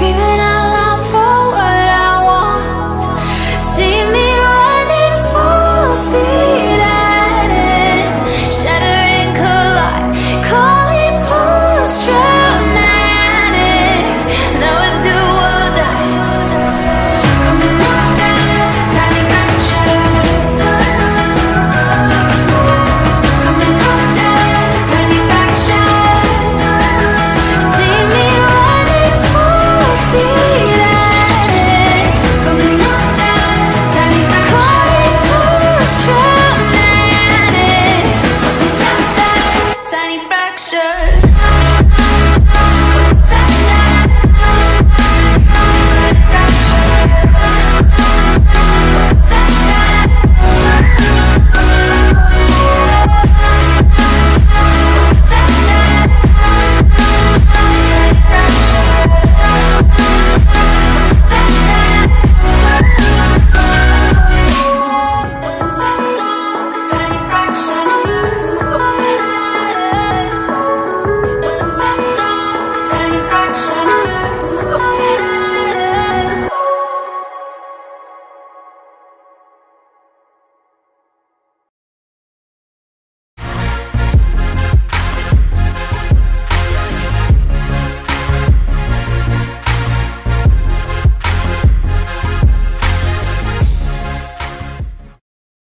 screaming